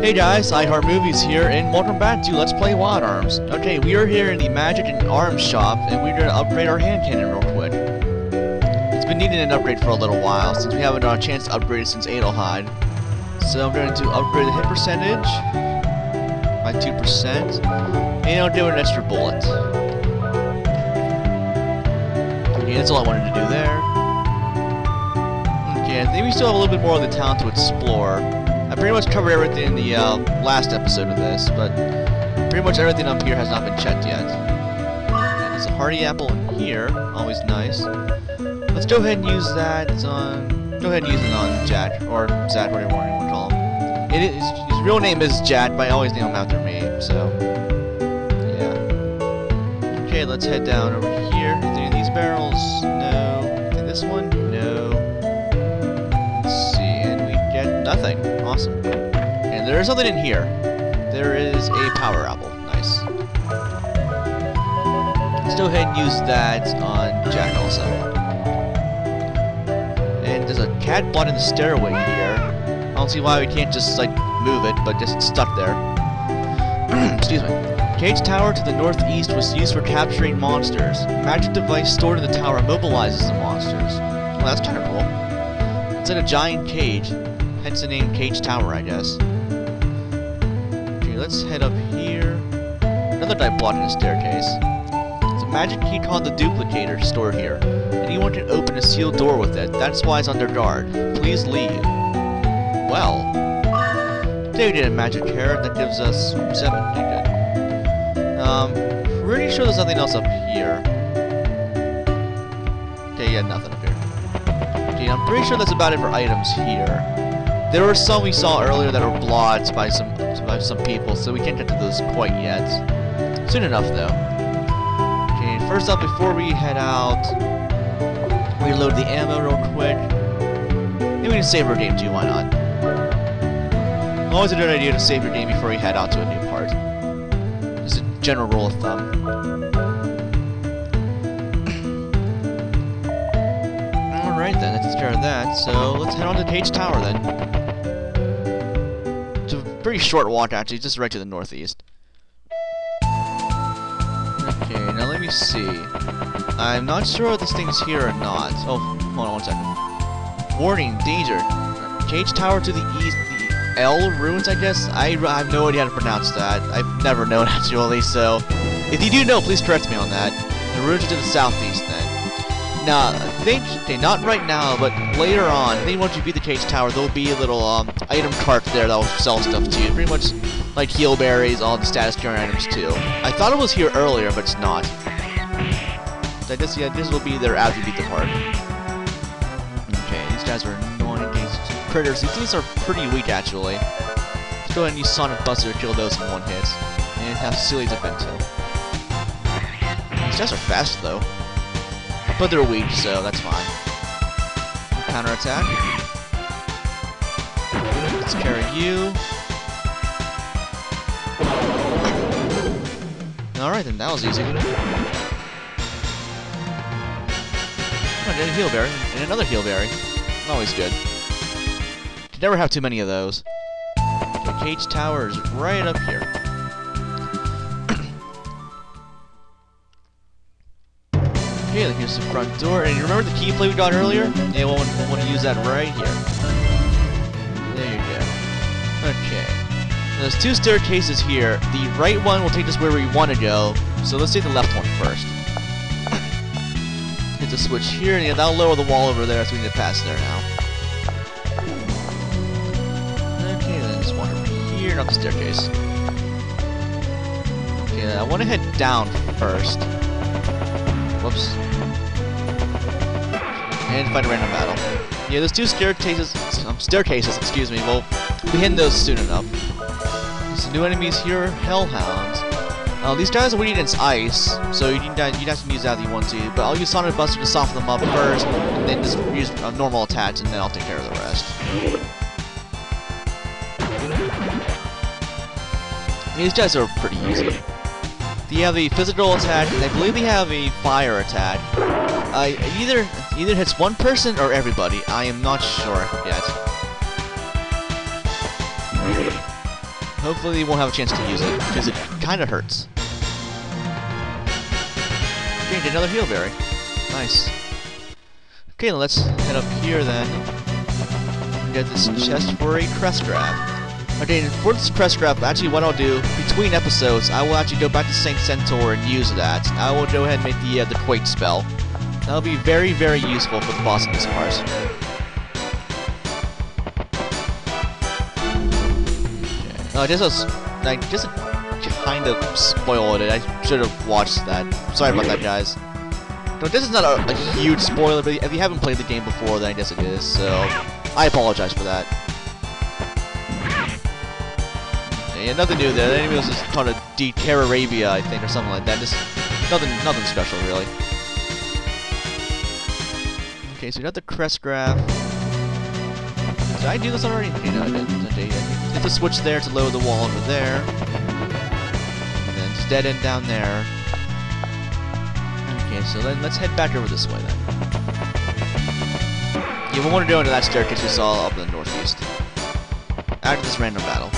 Hey guys, I Heart Movies here, and welcome back to Let's Play Wild Arms. Okay, we are here in the Magic and Arms shop, and we're gonna upgrade our hand cannon real quick. It's been needing an upgrade for a little while, since we haven't got a chance to upgrade it since Adlehyde. So I'm going to upgrade the hit percentage by 2%, and I'll do an extra bullet. Okay, that's all I wanted to do there. Okay, I think we still have a little bit more of the town to explore. Pretty much covered everything in the uh, last episode of this, but pretty much everything up here has not been checked yet. And there's a hardy apple in here, always nice. Let's go ahead and use that on. Go ahead and use it on Jack or Zach, whatever you want to call him. It is his real name is Jack, but I always name him after me. So yeah. Okay, let's head down over here. Anything in these barrels? No. Anything this one? No. Let's see, and we get nothing. Awesome. And there is something in here. There is a power apple. Nice. Let's go ahead and use that on Jack also. And there's a cat blood in the stairway here. I don't see why we can't just like move it, but just stuck there. Excuse me. Cage tower to the northeast was used for capturing monsters. Magic device stored in the tower immobilizes the monsters. Well, that's kind of cool. It's like a giant cage, hence the name Cage Tower, I guess. Okay, let's head up here. Another die blocking the staircase. It's a magic key called the Duplicator stored here. Anyone can open a sealed door with it. That's why it's under guard. Please leave. Well, they did a magic carrot that gives us seven. Good. Um, pretty sure there's nothing else up here. Okay, yeah, nothing up here. Okay, I'm pretty sure that's about it for items here. There were some we saw earlier that were blocked by some by some people, so we can't get to those quite yet. Soon enough, though. Okay, first up, before we head out, reload the ammo real quick. Maybe we can save our game too. Why not? Always a good idea to save your game before you head out to a new part. Just a general rule of thumb. Alright then, that takes care of that. So let's head on to Cage Tower then. Pretty short walk actually, just right to the northeast. Okay, now let me see. I'm not sure if this thing's here or not. Oh, hold on one second. Warning, danger. Cage Tower to the east, the L ruins, I guess? I, I have no idea how to pronounce that. I've never known actually, so if you do know, please correct me on that. The ruins are to the southeast then. Now, I think, okay, not right now, but later on, I think once you beat the Cage Tower, there'll be a little um, item cart there that will sell stuff to you. Pretty much like heal berries, all the status carrying items too. I thought it was here earlier, but it's not. So I guess, yeah, this will be there after you beat the part. Okay, these guys are annoying. These critters, these are pretty weak actually. Let's go ahead and use Sonic Buster to kill those in one hit. And have silly defend too. These guys are fast though. But they're weak, so that's fine. Counter attack. Let's carry you. Alright then, that was easy. Oh, did a heal berry, and another heal berry. Always good. Never have too many of those. Okay, Cage Tower is right up here. Okay, here's the front door. And you remember the key play we got earlier? Yeah, we'll, we'll want to use that right here. There you go. Okay. Now, there's two staircases here. The right one will take us where we want to go. So let's take the left one first. Hit the switch here, and yeah, that'll lower the wall over there, so we need to pass there now. Okay, then one over here, up the staircase. Okay, I want to head down first. Whoops. And fight a random battle. Yeah, those two staircases, um, staircases, excuse me, we'll be hitting those soon enough. Some new enemies here, Hellhounds. Uh, these guys are weak against ice, so you need, you have to use that if you want to, but I'll use Sonic Buster to soften them up first, and then just use uh, normal attacks, and then I'll take care of the rest. These guys are pretty easy. They have a physical attack, and I believe they have a fire attack. Uh, either either hits one person or everybody. I am not sure yet. Hopefully, you won't have a chance to use it because it kind of hurts. Gained another heal berry. Nice. Okay, let's head up here then. Get this chest for a crest graph. Okay, for this crest graph, actually what I'll do, between episodes, I will actually go back to Saint Centaur and use that. I will go ahead and make the, uh, the Quake spell. That'll be very, very useful for the boss in this part. Okay. this was like, just kind of spoiled it. I should have watched that. Sorry about that, guys. No, this is not a, a, huge spoiler, but if you haven't played the game before, then I guess it is, so I apologize for that. Yeah, nothing new there. The enemy was just called a D Arabia, I think, or something like that. Just nothing, nothing special, really. Okay, so we got the crest graph. Did I do this already? Okay, no, I didn't. Okay, yeah. Hit the switch there to lower the wall over there. And then just dead end down there. Okay, so then let's head back over this way then. Yeah, we want to go into that staircase we saw up in the northeast. After this random battle.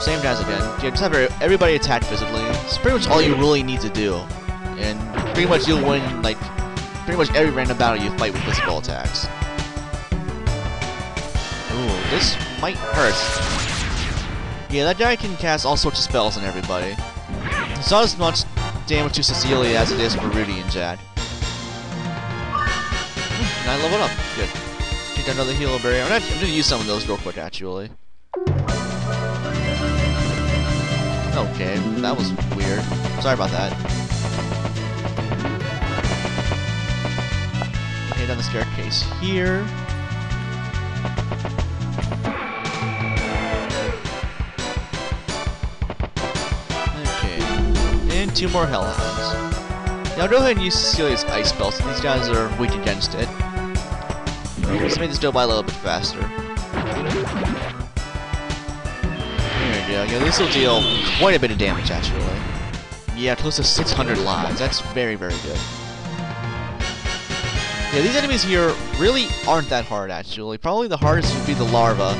Same guys again. Yeah, just have everybody attack physically. It's pretty much all you really need to do. And pretty much you'll win, like, pretty much every random battle you fight with physical attacks. Ooh, this might hurt. Yeah, that guy can cast all sorts of spells on everybody. It's not as much damage to Cecilia as it is for Rudy and Jack. Hmm, and I leveled up. Good. Get another healer berry. I'm I'm gonna use some of those real quick, actually. Okay, that was weird. Sorry about that. The staircase here. Okay, and two more hellhounds. Now go ahead and use Cecilia's ice so these guys are weak against it. Let's make this go by a little bit faster. There we go. Yeah, this will deal quite a bit of damage, actually. Yeah, close to 600 lives. That's very, very good. Yeah, these enemies here really aren't that hard, actually. Probably the hardest would be the larva,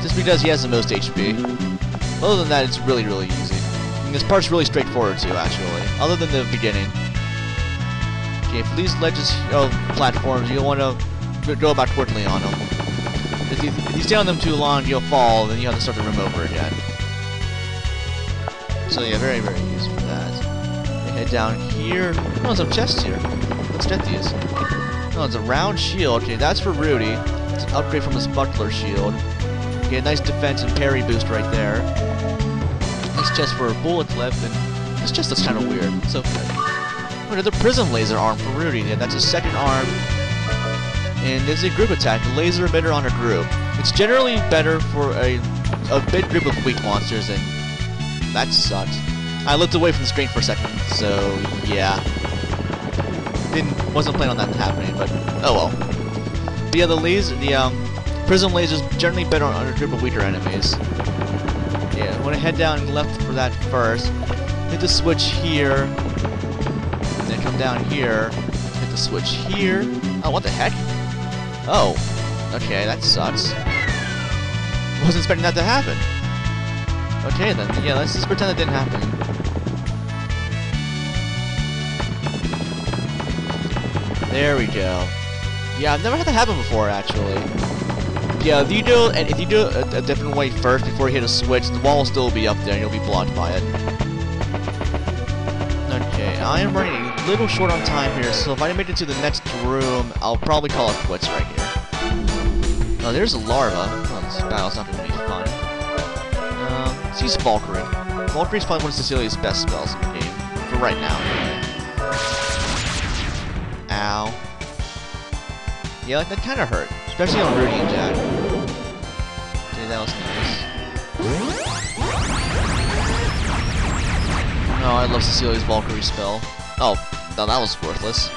just because he has the most HP. Other than that, it's really, really easy. And this part's really straightforward, too, actually. Other than the beginning. Okay, for these ledges, oh, platforms, you'll want to go about quickly on them. If you, if you stay on them too long, you'll fall, then you have to start the room over again. So yeah, very, very easy for that. head down here. Oh, some chests here. Let's get these. Oh, it's a round shield. Okay, that's for Rudy. It's an upgrade from his buckler shield. Okay, a nice defense and parry boost right there. Nice chest for a bullet clip, and this chest is kind of weird. So, okay. Another prism laser arm for Rudy. Yeah, that's his second arm. And there's a group attack, laser emitter on a group. It's generally better for a, a big group of weak monsters, and that sucks. I looked away from the screen for a second, so yeah. Didn't wasn't planning on that happening, but oh well. But yeah, the laser, the um, prism laser is generally better on group of weaker enemies. Yeah, I'm gonna head down left for that first. Hit the switch here, and then come down here, hit the switch here. Oh, what the heck? Oh, okay, that sucks. Wasn't expecting that to happen. Okay then, yeah, let's just pretend it didn't happen. There we go. Yeah, I've never had that happen before, actually. Yeah, if you do and if you do a, a, different way first before you hit a switch, the wall will still be up there and you'll be blocked by it. Okay, I am running a little short on time here, so if I make it to the next room, I'll probably call it quits right here. Oh, there's a larva. Oh, this battle's not gonna be fun. Um, let's use Valkyrie. Valkyrie's probably one of Cecilia's best spells in the game. For right now. Ow. Yeah, like, that kinda hurt. Especially on Rudy and Jack. Dude, that was nice. Oh, I love Cecilia's Valkyrie spell. Oh, no, that was worthless.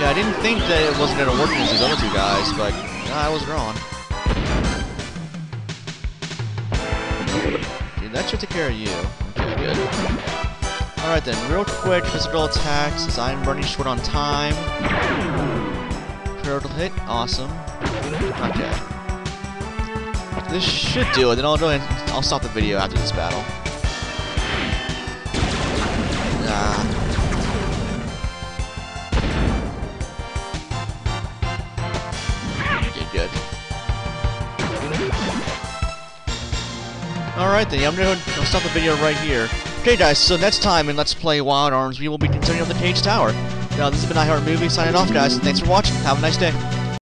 Yeah, I didn't think that it wasn't gonna work against these other two guys, but no, I was wrong. Dude, that should take care of you. Okay, good. Alright then, real quick, physical attacks, as I'm running short on time. Critical hit, awesome. Okay. this should do it. Then I'll go and I'll stop the video after this battle. Alright then, I'm gonna stop the video right here. Okay guys, so next time in Let's Play Wild Arms, we will be continuing on the Cage Tower. Now, this has been iHeart Movie signing off, guys. Thanks for watching. Have a nice day.